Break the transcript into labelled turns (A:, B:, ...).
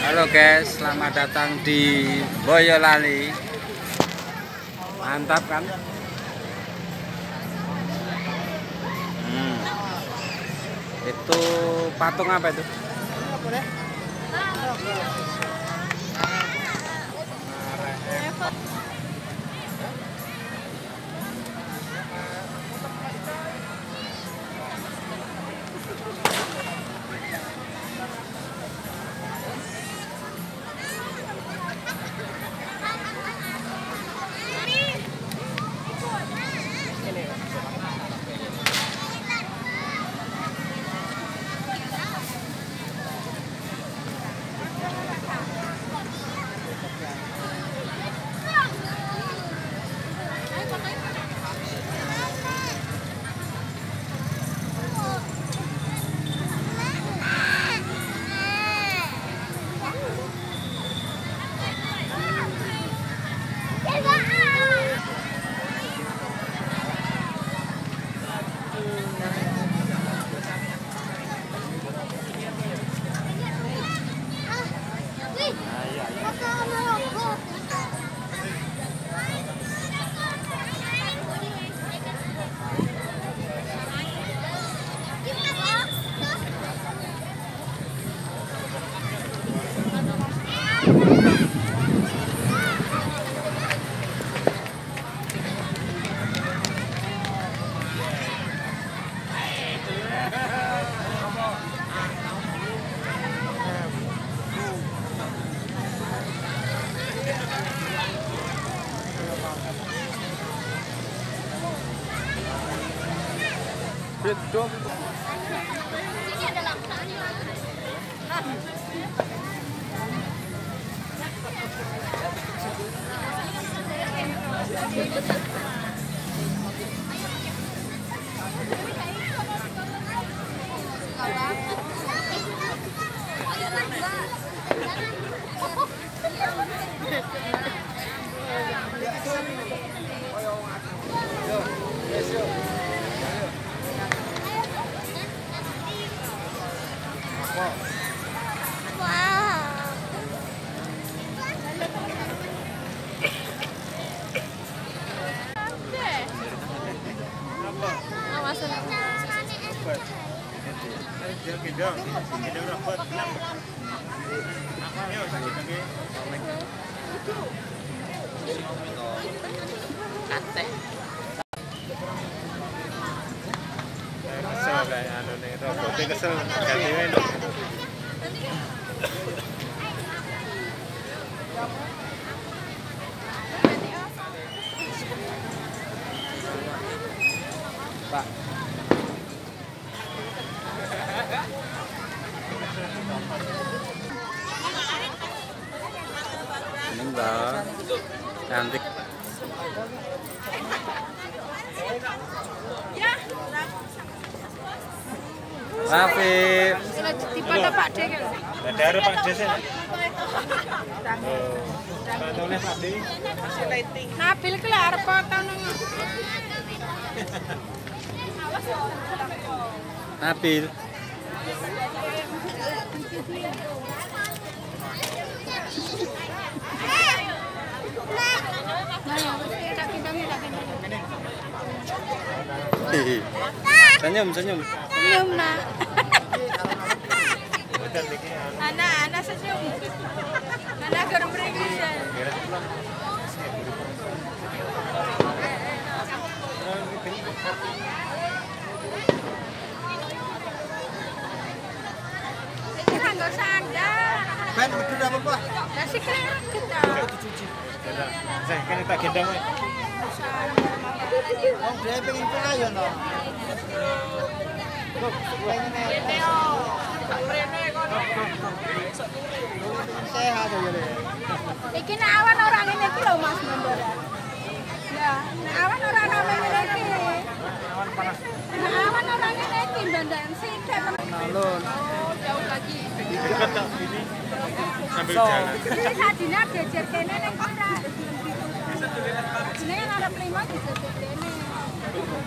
A: Halo guys, selamat datang di Boyolali. Mantap kan? Hmm. Itu patung apa itu? Jadi Hidup.
B: Kate.
C: Kesel kayak anu nih, robotnya kesel ganti.
A: Pak. Ini enggak cantik. Rafif.
B: Daripada Pak D kan.
C: Ada Pak D.
B: Nabil arep nang
A: Nabil. Senyum, senyum.
B: senyum nak. Anak, anak senyum. Anak gerem mriki. Iki
D: Ben bener apa, Pak?
B: Nasi kira kita.
C: Saya kan tak gendong.
D: Wong dhewe pengen pulang ya, no. Sehat aja deh.
B: Iki nek awan ora ngene iki lho Mas Mandor. Ya, nek awan ora ana ngene iki.
C: Awan panas.
B: Nek awan ora ngene iki.
A: Alun.
B: Oh, jauh lagi.
C: Dekat sambil jalan.
B: Iki sadina gejer kene ning kira. Jenenge arep lima digejer kene.
C: Anu lho.